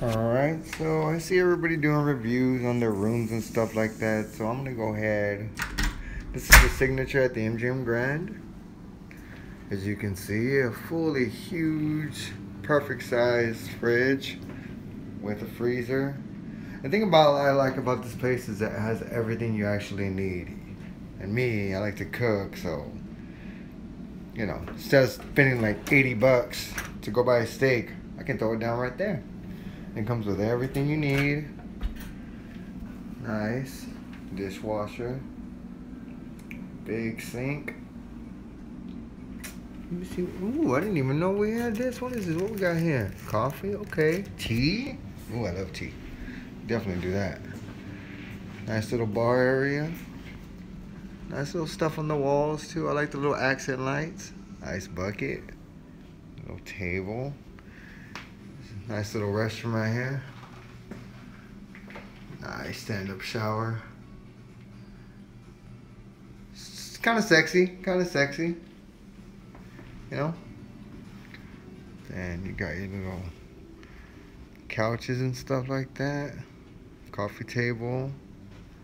Alright, so I see everybody doing reviews on their rooms and stuff like that, so I'm gonna go ahead. This is the signature at the MGM Grand. As you can see, a fully huge, perfect size fridge with a freezer. The thing about I like about this place is that it has everything you actually need. And me, I like to cook, so you know, instead of spending like 80 bucks to go buy a steak, I can throw it down right there. It comes with everything you need. Nice. Dishwasher. Big sink. Let me see. Ooh, I didn't even know we had this. What is this? What we got here? Coffee? Okay. Tea? Ooh, I love tea. Definitely do that. Nice little bar area. Nice little stuff on the walls too. I like the little accent lights. Nice bucket. Little table. Nice little restroom right here. Nice stand-up shower. It's kind of sexy, kind of sexy. You know? And you got your little couches and stuff like that. Coffee table.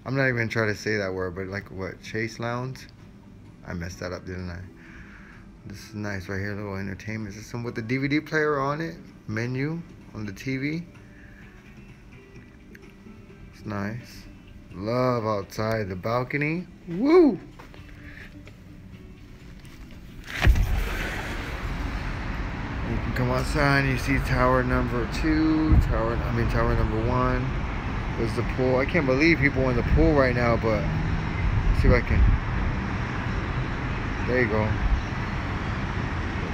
I'm not even trying to say that word, but like what? Chase Lounge? I messed that up, didn't I? This is nice right here, little entertainment system with the DVD player on it. Menu on the TV. It's nice. Love outside the balcony. Woo! You can come outside and you see tower number two, tower, I mean tower number one. There's the pool. I can't believe people in the pool right now, but see if I can. There you go.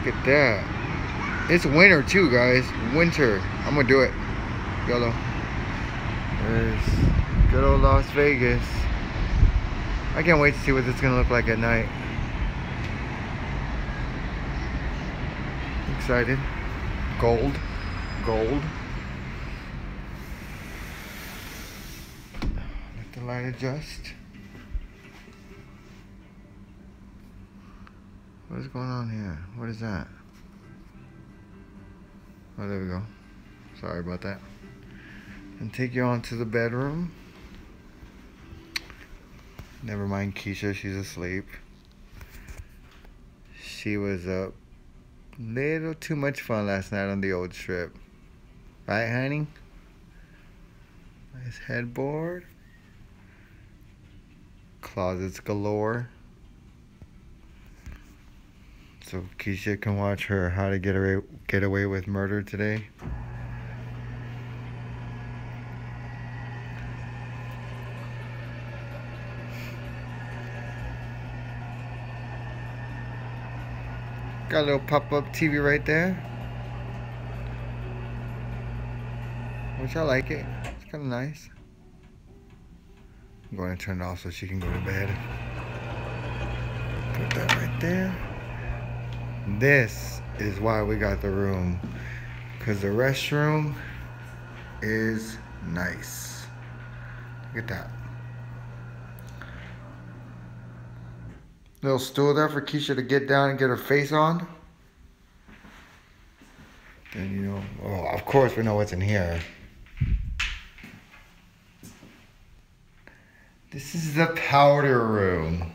Look at that. It's winter too, guys. Winter. I'm gonna do it. Yellow. There's good old Las Vegas. I can't wait to see what this gonna look like at night. Excited. Gold. Gold. Let the light adjust. What is going on here? What is that? Oh, there we go. Sorry about that. And take you on to the bedroom. Never mind Keisha, she's asleep. She was up little too much fun last night on the old strip. Right, honey? Nice headboard. Closets galore. So Keisha can watch her How to Get Away Get Away with Murder today. Got a little pop-up TV right there. Which I like it. It's kind of nice. I'm going to turn it off so she can go to bed. Put that right there. This is why we got the room. Because the restroom is nice. Look at that. Little stool there for Keisha to get down and get her face on. Then you know, oh, of course we know what's in here. This is the powder room.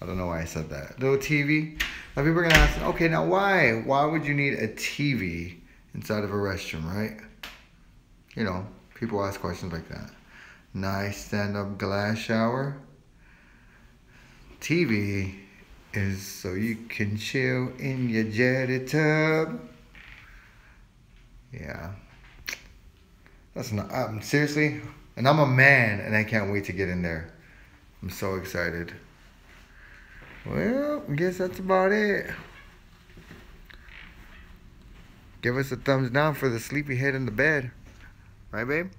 I don't know why I said that. Little TV. Now people are gonna ask, okay, now why? Why would you need a TV inside of a restroom, right? You know, people ask questions like that. Nice stand-up glass shower. TV is so you can chill in your jetty tub. Yeah. That's not, um, seriously, and I'm a man and I can't wait to get in there. I'm so excited. Well, I guess that's about it. Give us a thumbs down for the sleepy head in the bed. Right, babe?